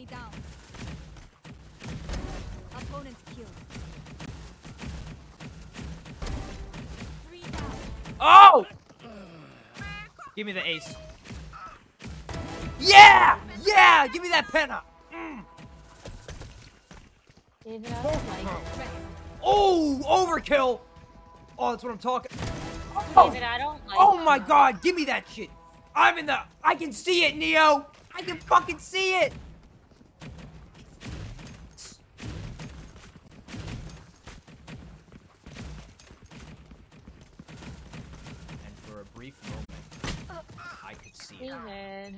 Enemy down. Opponent killed. Three down. Oh! Give me the ace. Yeah! Yeah! Give me that penna! Mm. David, I don't like it. Oh! Overkill! Oh, that's what I'm talking. Oh, David, I don't like oh my god! Give me that shit! I'm in the. I can see it, Neo! I can fucking see it! Brief moment, I could see it.